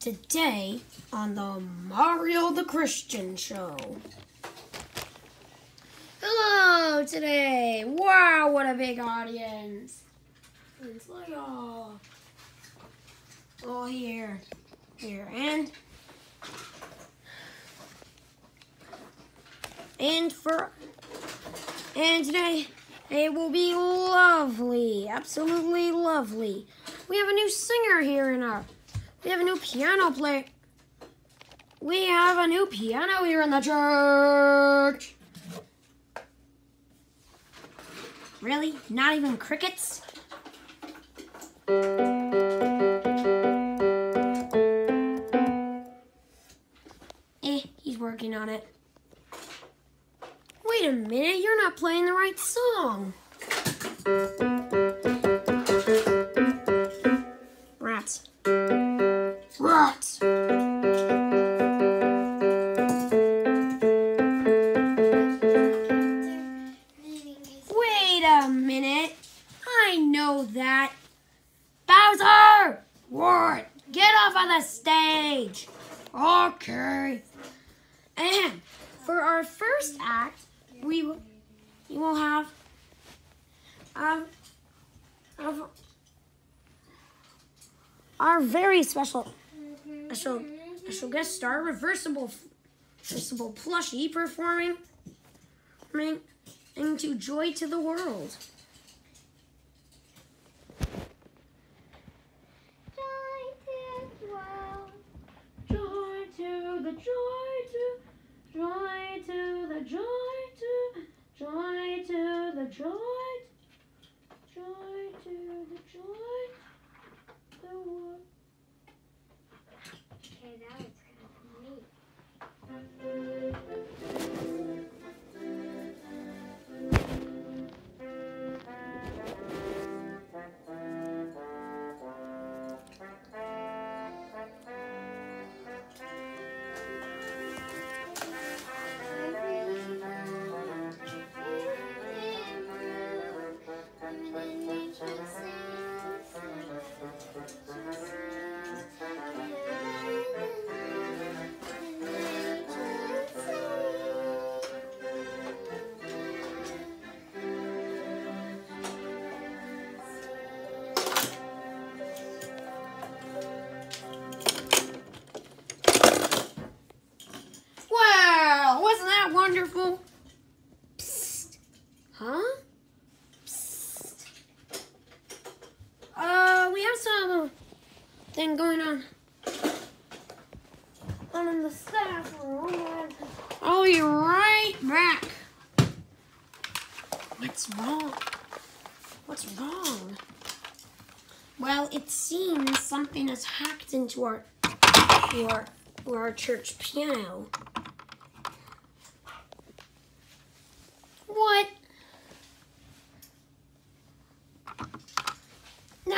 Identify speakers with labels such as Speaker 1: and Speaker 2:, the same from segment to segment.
Speaker 1: Today on the Mario the Christian Show. Hello today. Wow, what a big audience. It's like oh, oh here, here, and and for and today it will be lovely, absolutely lovely. We have a new singer here in our. We have a new piano player. We have a new piano here in the church. Really? Not even crickets? Okay. And for our first act, we will, we will have um, our very special special special guest star, reversible reversible plushie performing performing into Joy to the World. Joy to the joy to joy to the joy to joy to the joy joy Huh? Psst. Uh, we have some thing going on. On in the staff room. I'll be right back. What's wrong? What's wrong? Well, it seems something has hacked into our our, our church piano. What?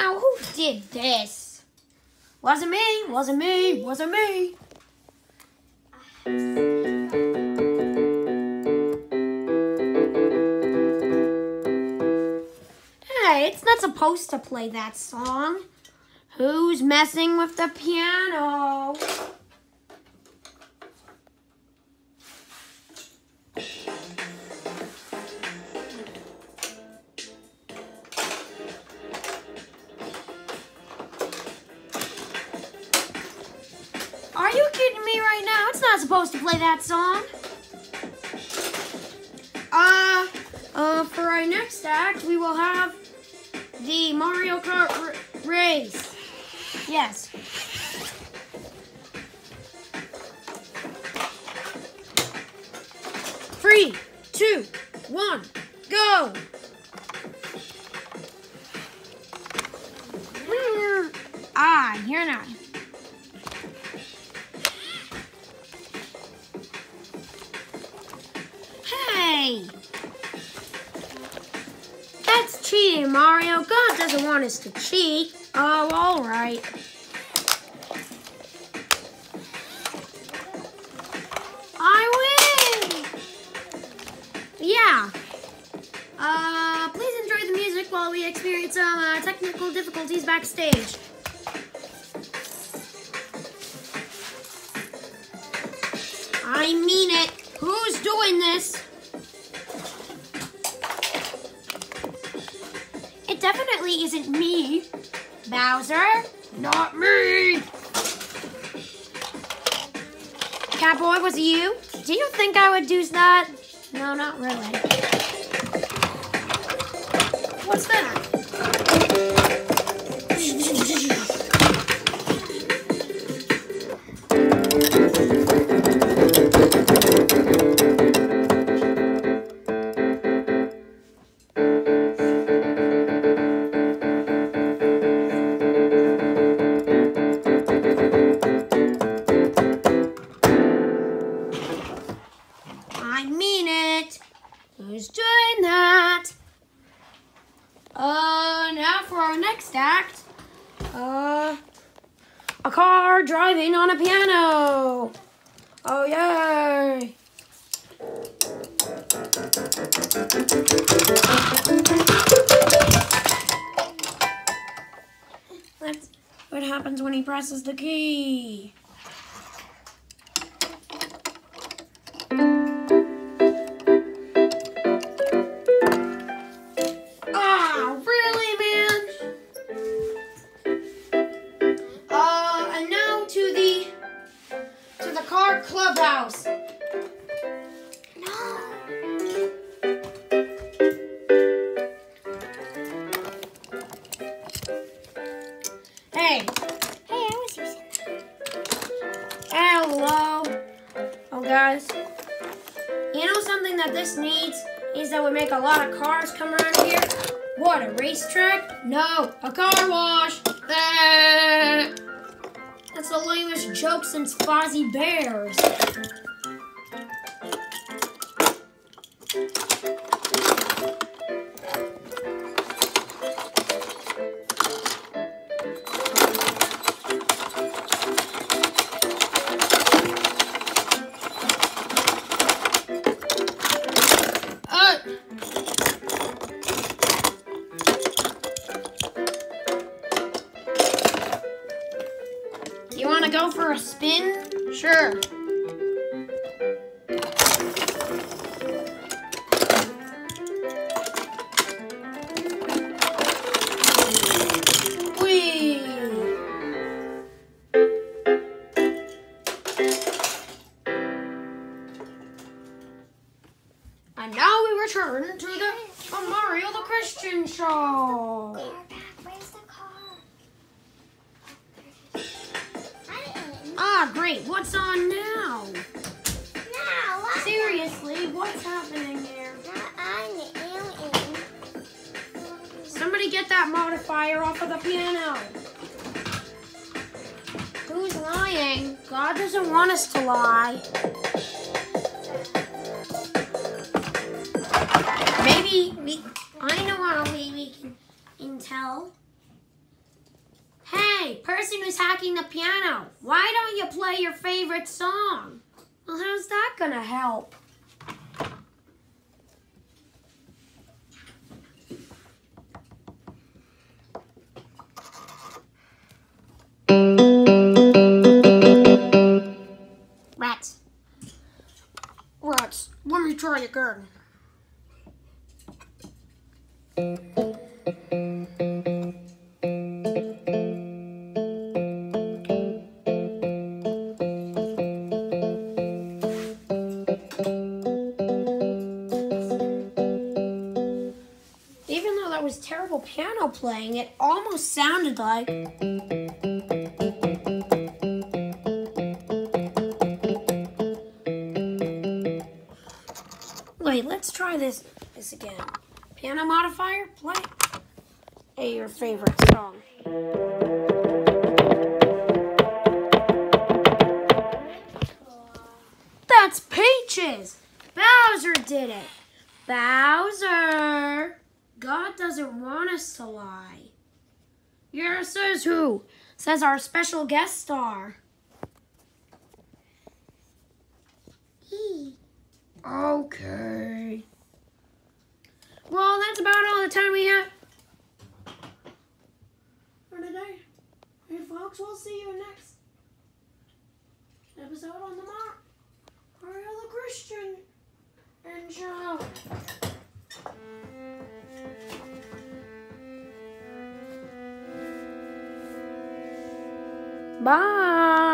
Speaker 1: Now, who did this? Wasn't me, wasn't me, wasn't me. Hey, it's not supposed to play that song. Who's messing with the piano? Supposed to play that song. Uh, uh, for our next act, we will have the Mario Kart race. Yes. Three, two, one, go! Ah, you're not. doesn't want us to cheat. Oh, all right. I win! Yeah. Uh, please enjoy the music while we experience some uh, technical difficulties backstage. I mean it. Who's doing this? It definitely isn't me. Bowser? Not me. Catboy, was it you? Do you think I would do that? No, not really. What's that? Car driving on a piano. Oh, yay. That's what happens when he presses the key. This needs is that we make a lot of cars come around here. What, a racetrack? No, a car wash. Ah. That's the lamest joke since Fozzie Bears. Go for a spin? Sure. And now we return to the Mario the Christian show. What's on now?
Speaker 2: Now, what?
Speaker 1: Seriously, what's happening here?
Speaker 2: I'm the alien.
Speaker 1: Somebody get that modifier off of the piano. Who's lying? God doesn't want us to lie. Maybe we. I know how we can, can tell. Person who's hacking the piano, why don't you play your favorite song? Well, how's that gonna help? Rats. Rats, let me try again. Piano playing, it almost sounded like. Wait, let's try this this again. Piano modifier, play. Hey, your favorite song. That's Peaches! Bowser did it! Bowser! God doesn't want us to lie. Yeah, says who? Says our special guest star.
Speaker 2: He.
Speaker 1: Okay. Well, that's about all the time we have for today. Hey, folks, we'll see you next episode on the Mar- Bye.